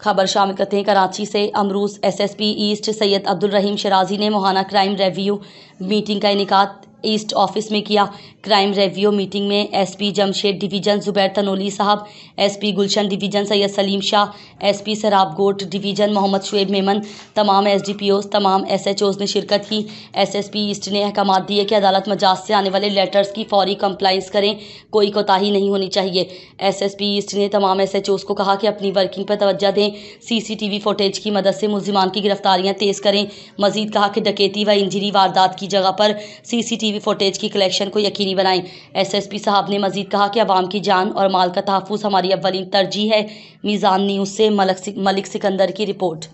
खबर शामिल करते हैं, कराची से अमरूज एसएसपी ईस्ट सैयद अब्दुल रहीम शराजी ने मोहाना क्राइम रेव्यू मीटिंग का इनका ईस्ट ऑफ़िस में किया। क्राइम रेव्यू मीटिंग में एसपी जमशेद डिवीज़न, जुबैर तनोली साहब, SP Gulshan division, Syed Salim Shah, SP Sohrab Goth division, Mohammad Shoaib Memon, तमाम एसडीपीओ तमाम एसएचओज ने शिरकत की। एसएसपी ईस्ट ने अहकाम दिए कि अदालत मजाज से आने वाले लेटर्स की फौरी कंप्लाइंस करें। कोई कोताही नहीं होनी चाहिए। एसएसपी ईस्ट ने तमाम एसएचओज को कहा कि अपनी वर्किंग पर तवज्जो दें। सीसीटीवी फुटेज की मदद से मुलजिमान की गिरफ्तारियाँ तेज़ करें। मजीद कहा कि डकैती व इंजरी वारदात की जगह पर सीसीटीवी फुटेज की कलेक्शन को यकीनी बनाएँ एस एस पी साहब ने मजीद कहा कि अवाम की जान और माल का तहफ़ हमारी अवलिन तरजीह है। मीज़ान न्यूज़ से मलिक सिकंदर की रिपोर्ट।